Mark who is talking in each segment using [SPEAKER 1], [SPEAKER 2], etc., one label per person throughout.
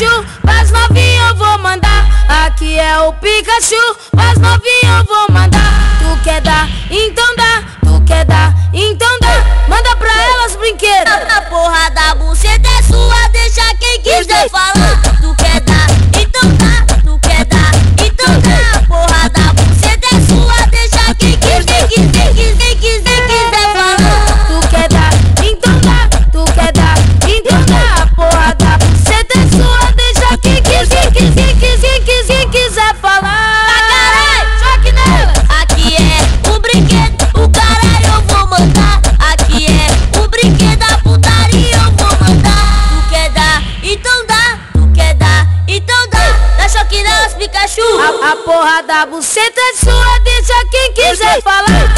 [SPEAKER 1] Pikachu, novinho eu vou mandar. Aqui é o Pikachu, mas novinho eu vou mandar. Tu quer dar, então dá. Tu quer dar, então dá. Manda pra elas
[SPEAKER 2] brinquedo. A
[SPEAKER 1] porra da buceta é sua, deixa quem quiser falar. A porra da buceta é sua, deixa quem quiser falar.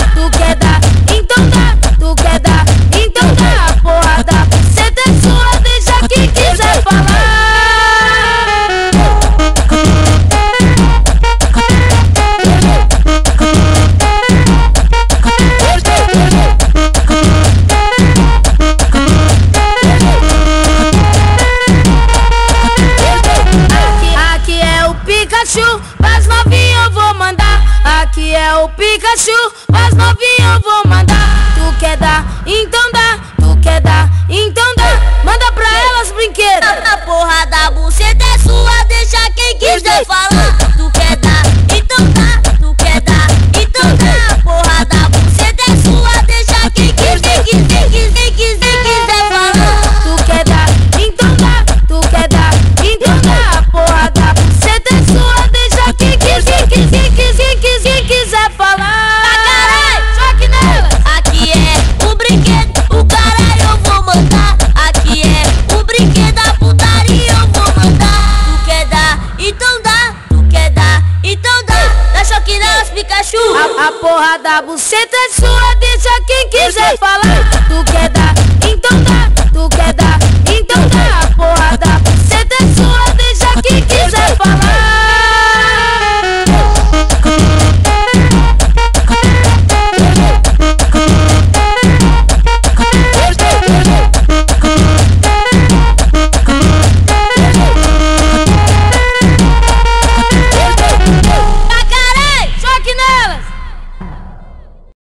[SPEAKER 1] Pikachu, as novinhas eu vou mandar. Tu quer dar, então dá. Tu quer dar, então Pikachu.
[SPEAKER 2] A, a porra da buceta é sua, deixa quem quiser falar.
[SPEAKER 1] Tu quer dar